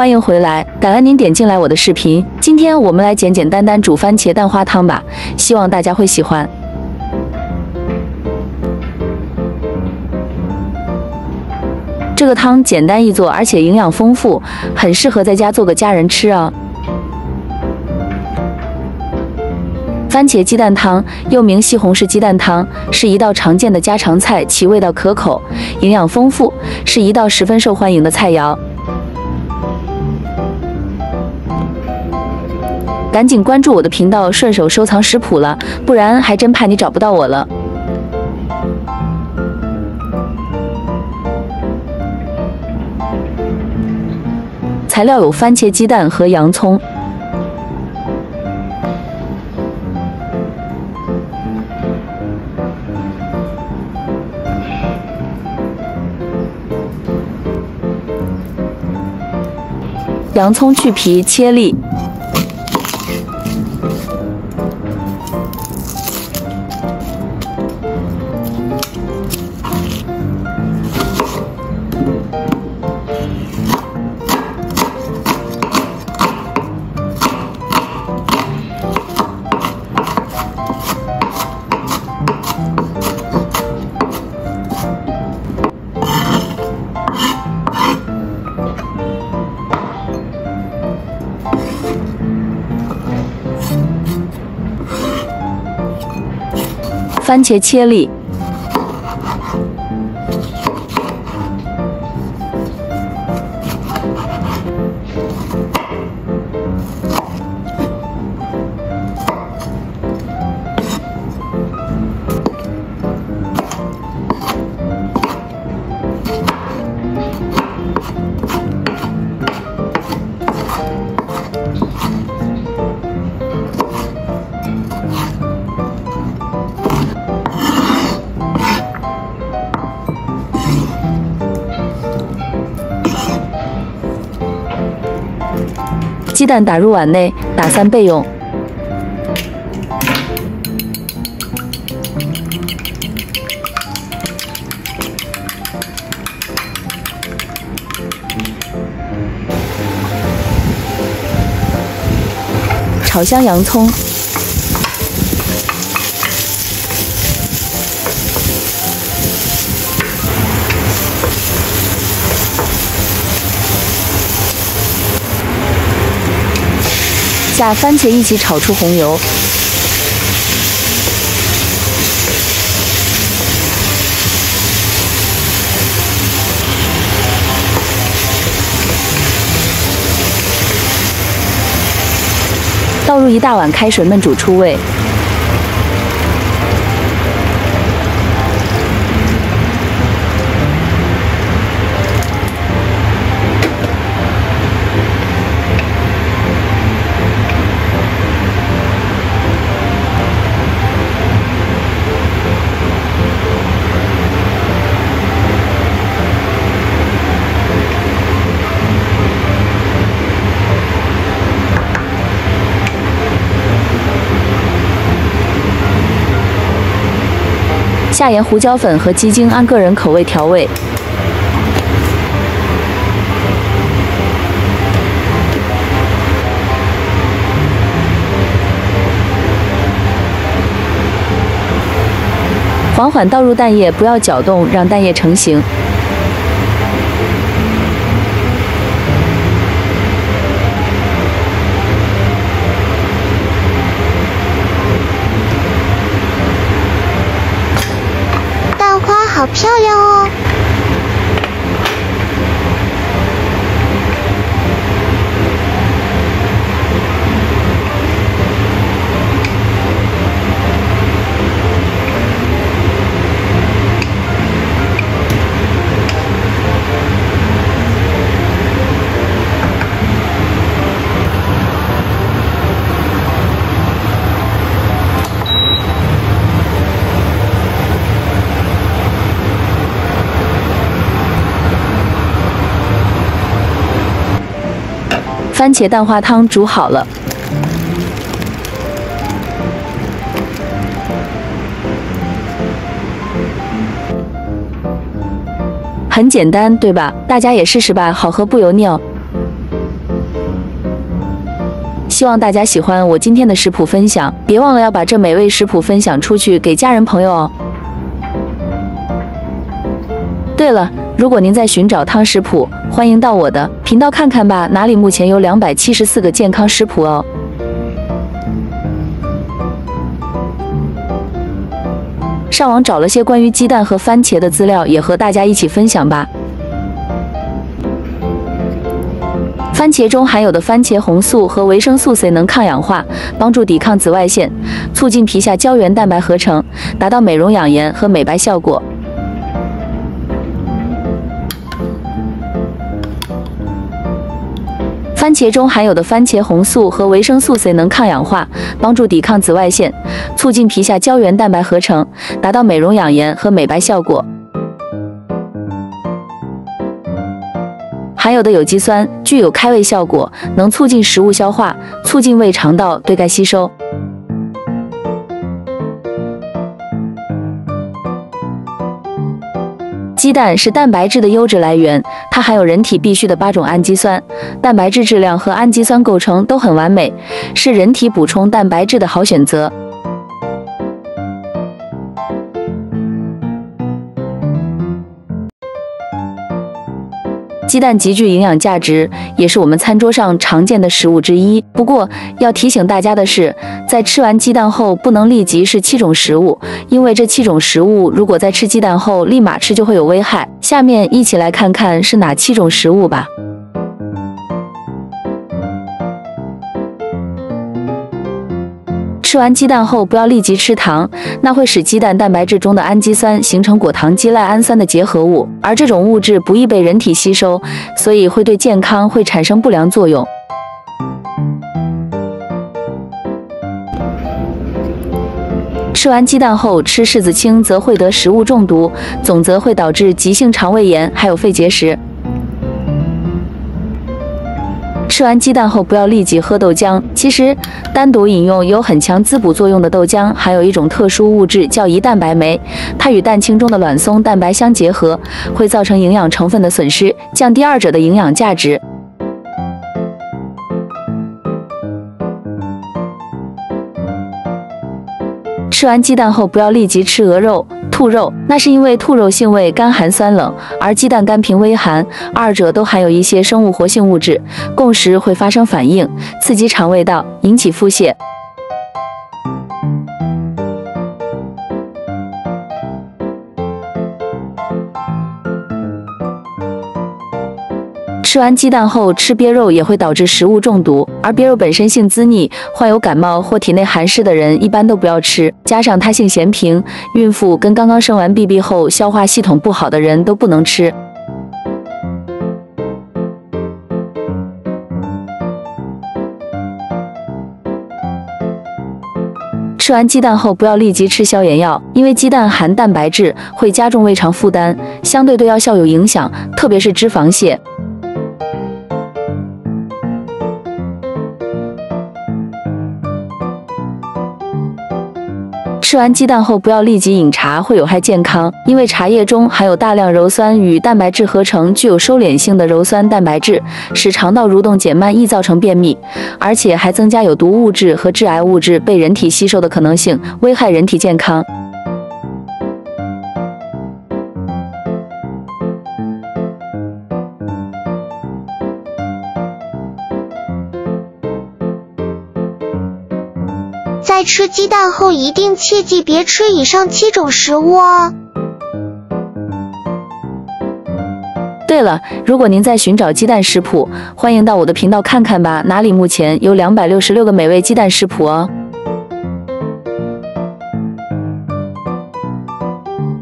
欢迎回来，感恩您点进来我的视频。今天我们来简简单单煮番茄蛋花汤吧，希望大家会喜欢。这个汤简单易做，而且营养丰富，很适合在家做个家人吃啊。番茄鸡蛋汤又名西红柿鸡蛋汤，是一道常见的家常菜，其味道可口，营养丰富，是一道十分受欢迎的菜肴。赶紧关注我的频道，顺手收藏食谱了，不然还真怕你找不到我了。材料有番茄、鸡蛋和洋葱。洋葱去皮切粒。番茄切粒。鸡蛋打入碗内，打散备用。炒香洋葱。下番茄一起炒出红油，倒入一大碗开水焖煮出味。下盐、胡椒粉和鸡精，按个人口味调味。缓缓倒入蛋液，不要搅动，让蛋液成型。好漂亮哦！番茄蛋花汤煮好了，很简单，对吧？大家也试试吧，好喝不油腻哦。希望大家喜欢我今天的食谱分享，别忘了要把这美味食谱分享出去给家人朋友哦。对了，如果您在寻找汤食谱，欢迎到我的频道看看吧，哪里目前有两百七十四个健康食谱哦。上网找了些关于鸡蛋和番茄的资料，也和大家一起分享吧。番茄中含有的番茄红素和维生素 C 能抗氧化，帮助抵抗紫外线，促进皮下胶原蛋白合成，达到美容养颜和美白效果。番茄中含有的番茄红素和维生素 C 能抗氧化，帮助抵抗紫外线，促进皮下胶原蛋白合成，达到美容养颜和美白效果。含有的有机酸具有开胃效果，能促进食物消化，促进胃肠道对钙吸收。鸡蛋是蛋白质的优质来源，它含有人体必需的八种氨基酸，蛋白质质量和氨基酸构成都很完美，是人体补充蛋白质的好选择。鸡蛋极具营养价值，也是我们餐桌上常见的食物之一。不过要提醒大家的是，在吃完鸡蛋后不能立即吃七种食物，因为这七种食物如果在吃鸡蛋后立马吃就会有危害。下面一起来看看是哪七种食物吧。吃完鸡蛋后，不要立即吃糖，那会使鸡蛋蛋白质中的氨基酸形成果糖基赖氨酸的结合物，而这种物质不易被人体吸收，所以会对健康会产生不良作用。吃完鸡蛋后吃柿子青，则会得食物中毒，总则会导致急性肠胃炎，还有肺结石。吃完鸡蛋后，不要立即喝豆浆。其实，单独饮用有很强滋补作用的豆浆，含有一种特殊物质叫胰蛋白酶，它与蛋清中的卵松蛋白相结合，会造成营养成分的损失，降低二者的营养价值。吃完鸡蛋后，不要立即吃鹅肉、兔肉，那是因为兔肉性味甘寒酸冷，而鸡蛋甘平微寒，二者都含有一些生物活性物质，共食会发生反应，刺激肠胃道，引起腹泻。吃完鸡蛋后吃鳖肉也会导致食物中毒，而鳖肉本身性滋腻，患有感冒或体内寒湿的人一般都不要吃。加上它性咸平，孕妇跟刚刚生完 BB 后消化系统不好的人都不能吃。吃完鸡蛋后不要立即吃消炎药，因为鸡蛋含蛋白质，会加重胃肠负担，相对对药效有影响，特别是脂肪泻。吃完鸡蛋后不要立即饮茶，会有害健康，因为茶叶中含有大量鞣酸与蛋白质合成具有收敛性的鞣酸蛋白质，使肠道蠕动减慢，易造成便秘，而且还增加有毒物质和致癌物质被人体吸收的可能性，危害人体健康。在吃鸡蛋后，一定切记别吃以上七种食物哦。对了，如果您在寻找鸡蛋食谱，欢迎到我的频道看看吧，哪里目前有两百六十六个美味鸡蛋食谱哦。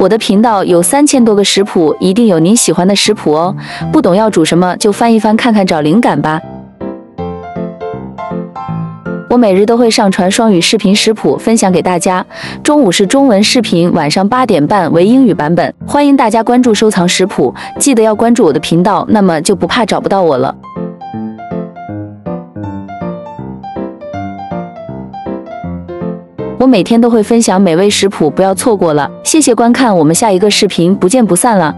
我的频道有三千多个食谱，一定有您喜欢的食谱哦。不懂要煮什么，就翻一翻看看，找灵感吧。我每日都会上传双语视频食谱分享给大家，中午是中文视频，晚上八点半为英语版本。欢迎大家关注收藏食谱，记得要关注我的频道，那么就不怕找不到我了。我每天都会分享美味食谱，不要错过了。谢谢观看，我们下一个视频不见不散了。